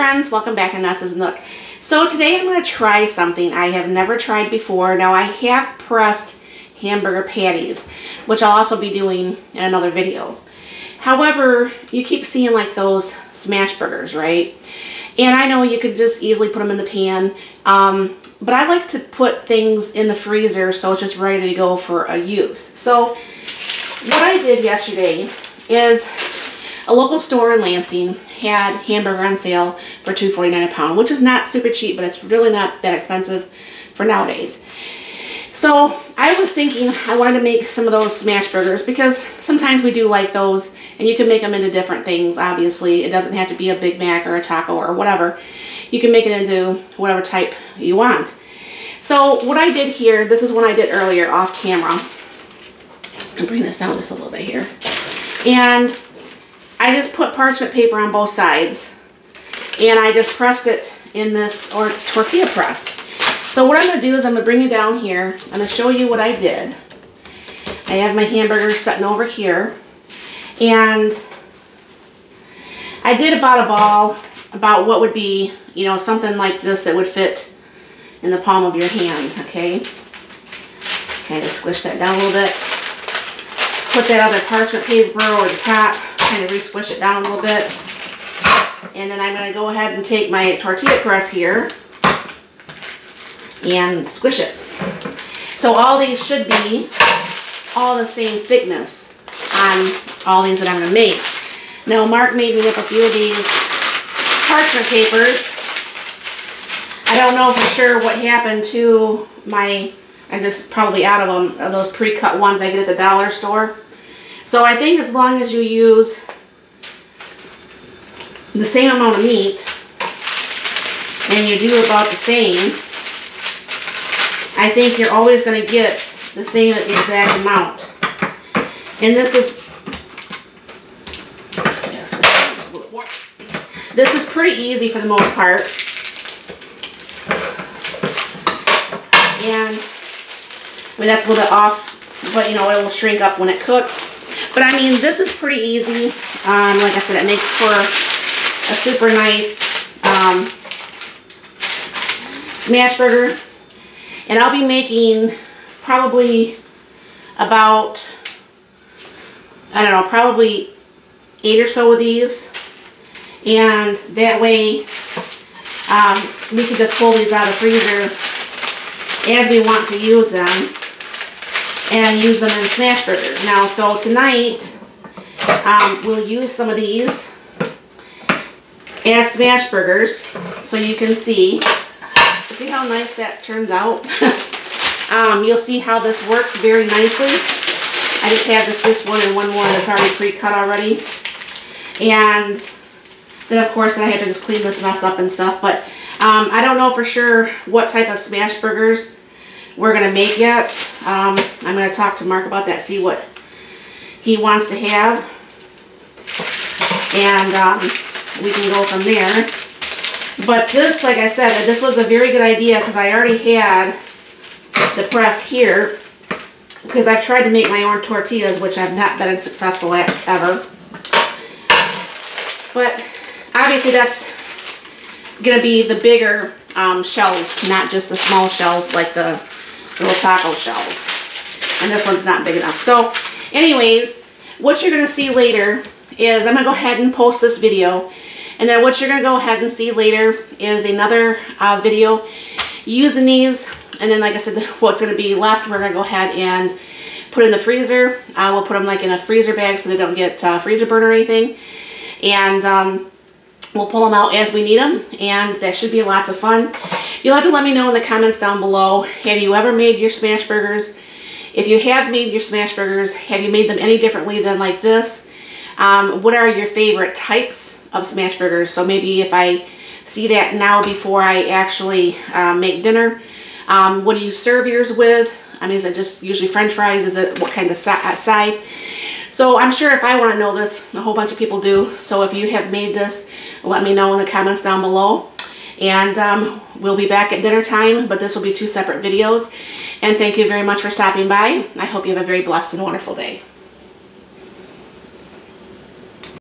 friends, welcome back to Nessa's Nook. So today I'm going to try something I have never tried before. Now I have pressed hamburger patties, which I'll also be doing in another video. However, you keep seeing like those smash burgers, right? And I know you could just easily put them in the pan, um, but I like to put things in the freezer so it's just ready to go for a use. So what I did yesterday is a local store in Lansing had hamburger on sale for $2.49 a pound, which is not super cheap, but it's really not that expensive for nowadays. So I was thinking I wanted to make some of those smash burgers because sometimes we do like those and you can make them into different things, obviously. It doesn't have to be a Big Mac or a taco or whatever. You can make it into whatever type you want. So what I did here, this is one I did earlier off camera. I'll bring this down just a little bit here. And I just put parchment paper on both sides and I just pressed it in this or tortilla press. So what I'm going to do is I'm going to bring you down here. I'm going to show you what I did. I have my hamburger sitting over here and I did about a ball about what would be, you know, something like this that would fit in the palm of your hand, okay? Kind of squish that down a little bit. Put that other parchment paper over the top, kind of re-squish it down a little bit. And then I'm going to go ahead and take my tortilla press here and squish it. So all these should be all the same thickness on all these that I'm going to make. Now Mark made me up a few of these parchment papers. I don't know for sure what happened to my, I just probably out of them, those pre-cut ones I get at the dollar store. So I think as long as you use the same amount of meat and you do about the same, I think you're always going to get the same exact amount. And this is this is pretty easy for the most part. And I mean that's a little bit off, but you know it will shrink up when it cooks. But I mean this is pretty easy. Um, like I said, it makes for a super nice um, smash burger. And I'll be making probably about, I don't know, probably eight or so of these. And that way um, we can just pull these out of the freezer as we want to use them and use them in smash burgers. Now, so tonight um, we'll use some of these as smash burgers so you can see See how nice that turns out? um, you'll see how this works very nicely. I just have this, this one and one more that's already pre-cut already. And then of course I have to just clean this mess up and stuff. But um, I don't know for sure what type of smash burgers we're going to make yet. Um, I'm going to talk to Mark about that, see what he wants to have. And um, we can go from there. But this, like I said, this was a very good idea because I already had the press here because I've tried to make my own tortillas, which I've not been successful at ever. But obviously that's going to be the bigger um, shells, not just the small shells like the little taco shells. And this one's not big enough. So anyways, what you're going to see later is I'm going to go ahead and post this video and then what you're going to go ahead and see later is another uh, video using these. And then like I said, what's going to be left, we're going to go ahead and put in the freezer. Uh, we'll put them like in a freezer bag so they don't get uh, freezer burn or anything. And um, we'll pull them out as we need them. And that should be lots of fun. You'll have to let me know in the comments down below. Have you ever made your smash burgers? If you have made your smash burgers, have you made them any differently than like this? Um, what are your favorite types of smash burgers? So maybe if I see that now before I actually uh, make dinner, um, what do you serve yours with? I mean, is it just usually french fries? Is it what kind of uh, side? So I'm sure if I want to know this, a whole bunch of people do. So if you have made this, let me know in the comments down below. And um, we'll be back at dinner time, but this will be two separate videos. And thank you very much for stopping by. I hope you have a very blessed and wonderful day.